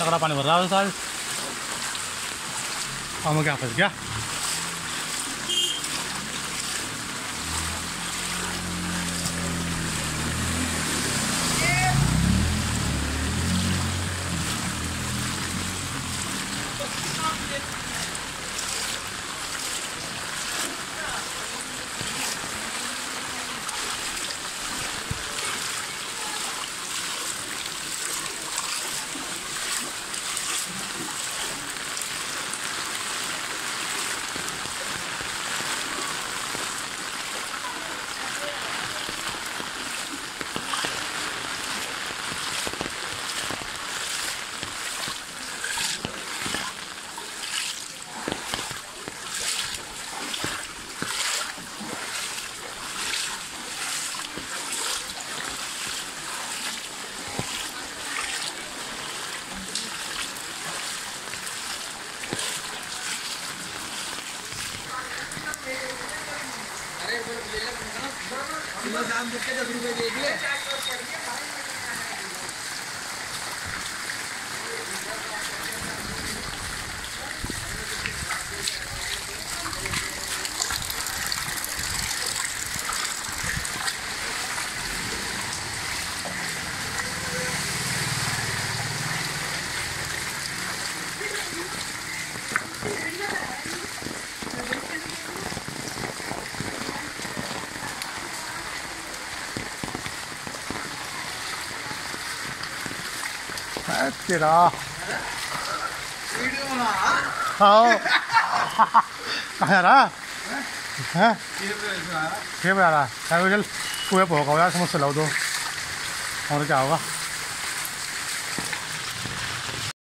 तगड़ा पानी भर रहा है साल और मैं क्या? फंस गया है तेरा हाँ कहाँ जा रहा है खेल में जा रहा है चल कुएँ पे होगा यार समझ से लो दो और क्या होगा